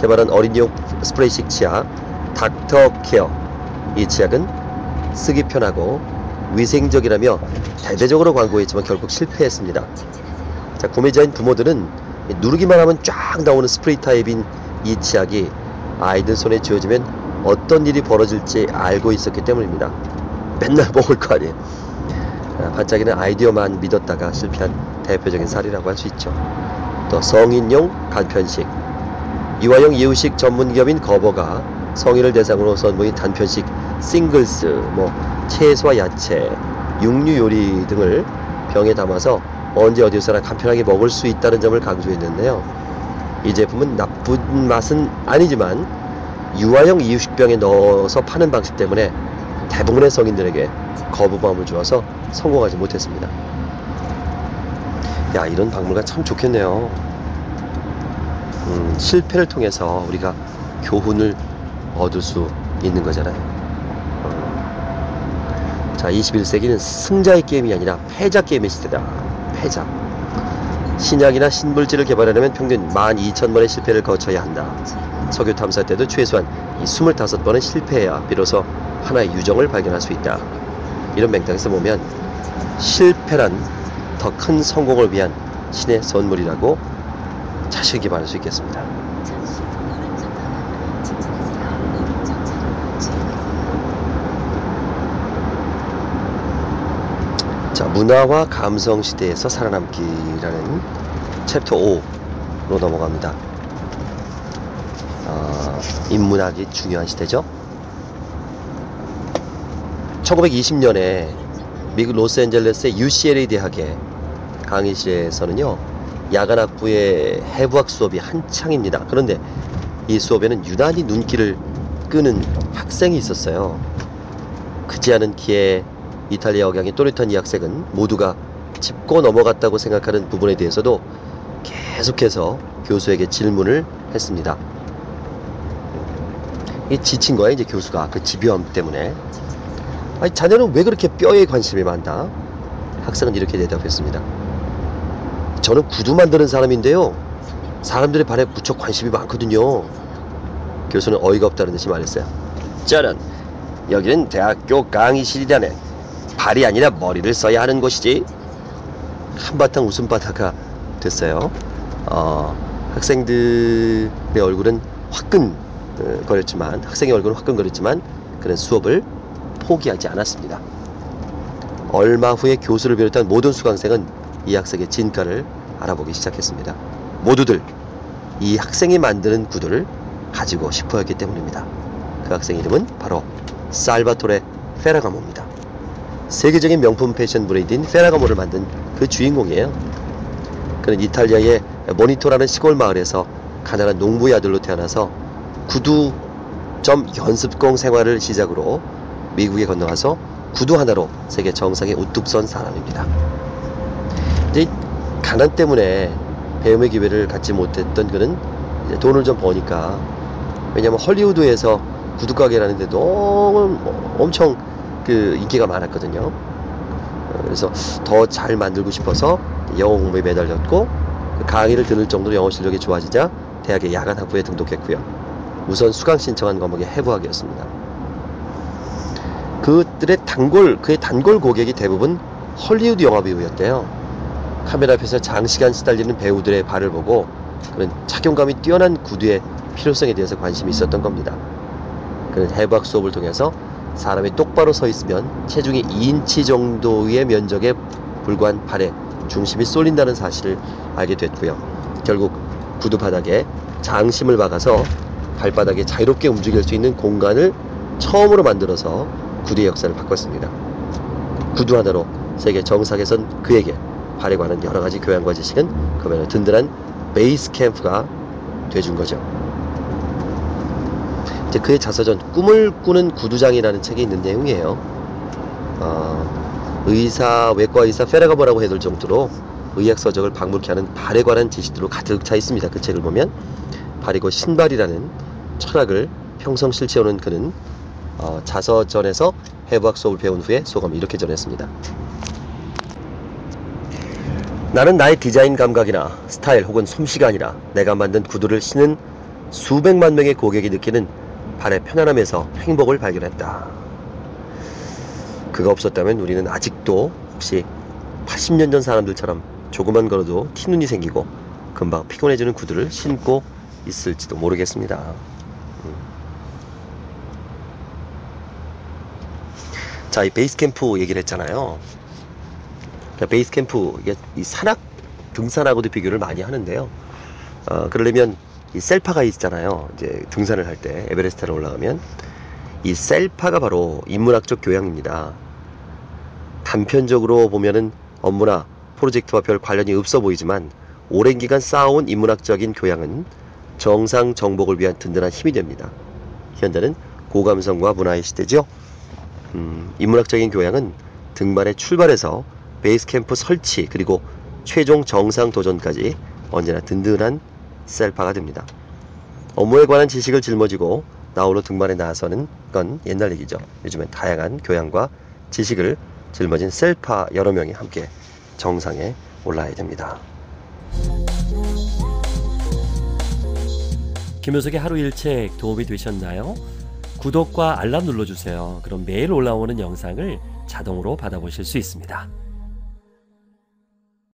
A: 개발한 어린이용 스프레이식 치약 닥터 케어. 이 치약은 쓰기 편하고 위생적이라며 대대적으로 광고했지만 결국 실패했습니다. 자, 구매자인 부모들은 누르기만 하면 쫙 나오는 스프레이 타입인 이 치약이 아이들 손에 쥐어지면 어떤 일이 벌어질지 알고 있었기 때문입니다. 맨날 먹을 거 아니에요. 아, 반짝이는 아이디어만 믿었다가 실패한 대표적인 사례라고 할 수 있죠. 또 성인용 간편식 이화영 이유식 전문 기업인 거버가 성인을 대상으로 선보인 단편식 싱글스, 뭐 채소와 야채, 육류 요리 등을 병에 담아서 언제 어디서나 간편하게 먹을 수 있다는 점을 강조했는데요. 이 제품은 나쁜 맛은 아니지만 유아용 이유식병에 넣어서 파는 방식 때문에 대부분의 성인들에게 거부감을 주어서 성공하지 못했습니다. 야, 이런 박물관 참 좋겠네요. 음, 실패를 통해서 우리가 교훈을 얻을 수 있는 거잖아요. 어. 자, 21세기는 승자의 게임이 아니라 패자 게임의 시대다. 패자. 신약이나 신물질을 개발하려면 평균 12,000번의 실패를 거쳐야 한다. 석유 탐사 때도 최소한 이 25번은 실패해야 비로소 하나의 유정을 발견할 수 있다. 이런 맹탕에서 보면 실패란 더 큰 성공을 위한 신의 선물이라고 자신있게 말할 수 있겠습니다. 자, 문화와 감성 시대에서 살아남기라는 챕터 5로 넘어갑니다. 어, 인문학이 중요한 시대죠. 1920년에 미국 로스앤젤레스의 UCLA 대학의 강의실에서는요, 야간 학부의 해부학 수업이 한창입니다. 그런데 이 수업에는 유난히 눈길을 끄는 학생이 있었어요. 크지 않은 키에 이탈리아 억양이 또렷한 이 학생은 모두가 짚고 넘어갔다고 생각하는 부분에 대해서도 계속해서 교수에게 질문을 했습니다. 이 지친 거야 이제 교수가 그 집요함 때문에. 아니 자네는 왜 그렇게 뼈에 관심이 많다? 학생은 이렇게 대답했습니다. 저는 구두 만드는 사람인데요. 사람들의 발에 무척 관심이 많거든요. 교수는 어이가 없다는 듯이 말했어요. 저는 여기는 대학교 강의실이라네. 발이 아니라 머리를 써야 하는 곳이지. 한바탕 웃음바다가 됐어요. 어, 학생들의 얼굴은 화끈거렸지만 학생의 얼굴은 화끈거렸지만 그는 수업을 포기하지 않았습니다. 얼마 후에 교수를 비롯한 모든 수강생은 이 학생의 진가를 알아보기 시작했습니다. 모두들 이 학생이 만드는 구두를 가지고 싶어 했기 때문입니다. 그 학생 이름은 바로 살바토레 페라가모입니다. 세계적인 명품 패션 브랜드인 페라가모를 만든 그 주인공이에요. 그는 이탈리아의 모니토라는 시골 마을에서 가난한 농부의 아들로 태어나서 구두 점 연습공 생활을 시작으로 미국에 건너가서 구두 하나로 세계 정상에 우뚝 선 사람입니다. 이제 가난 때문에 배움의 기회를 갖지 못했던 그는 돈을 좀 버니까 왜냐면 헐리우드에서 구두 가게라는 데 너무 엄청 그 인기가 많았거든요. 어, 그래서 더 잘 만들고 싶어서 영어 공부에 매달렸고 그 강의를 들을 정도로 영어 실력이 좋아지자 대학의 야간 학부에 등록했고요. 우선 수강 신청한 과목이 해부학이었습니다. 그들의 단골 그의 단골 고객이 대부분 헐리우드 영화 배우였대요. 카메라 앞에서 장시간 시달리는 배우들의 발을 보고 그런 착용감이 뛰어난 구두의 필요성에 대해서 관심이 있었던 겁니다. 그는 해부학 수업을 통해서 사람이 똑바로 서 있으면 체중이 2인치 정도의 면적에 불과한 발에 중심이 쏠린다는 사실을 알게 됐고요. 결국 구두 바닥에 장심을 박아서 발바닥에 자유롭게 움직일 수 있는 공간을 처음으로 만들어서 구두의 역사를 바꿨습니다. 구두 하나로 세계 정상에 선 그에게 발에 관한 여러 가지 교양과 지식은 그야말로 든든한 베이스 캠프가 돼준 거죠. 이제 그의 자서전 꿈을 꾸는 구두장이라는 책에 있는 내용이에요. 어, 의사 외과 의사 페라가버라고 해둘 정도로 의학 서적을 방불케 하는 발에 관한 지식들로 가득 차 있습니다. 그 책을 보면 발이고 신발이라는 철학을 평성 실체오는 그는 어, 자서전에서 해부학 수업을 배운 후에 소감을 이렇게 전했습니다. 나는 나의 디자인 감각이나 스타일 혹은 솜씨가 아니라 내가 만든 구두를 신은 수백만 명의 고객이 느끼는 발의 편안함에서 행복을 발견했다. 그가 없었다면 우리는 아직도 혹시 80년 전 사람들처럼 조금만 걸어도 티눈이 생기고 금방 피곤해지는 구두를 신고 있을지도 모르겠습니다. 자, 이 베이스 캠프 얘기를 했잖아요. 그러니까 베이스 캠프 이 산악 등산하고도 비교를 많이 하는데요. 어, 그러려면 이 셀파가 있잖아요. 이제 등산을 할 때 에베레스트를 올라가면 이 셀파가 바로 인문학적 교양입니다. 단편적으로 보면은 업무나 프로젝트와 별 관련이 없어 보이지만 오랜 기간 쌓아온 인문학적인 교양은 정상 정복을 위한 든든한 힘이 됩니다. 현대는 고감성과 문화의 시대죠. 음, 인문학적인 교양은 등반의 출발에서 베이스 캠프 설치 그리고 최종 정상 도전까지 언제나 든든한 셀파가 됩니다. 업무에 관한 지식을 짊어지고 나홀로 등반에 나서는 건 옛날 얘기죠. 요즘엔 다양한 교양과 지식을 짊어진 셀파 여러 명이 함께 정상에 올라야 됩니다.
B: 김효석의 하루 일책 도움이 되셨나요? 구독과 알람 눌러주세요. 그럼 매일 올라오는 영상을 자동으로 받아보실 수 있습니다.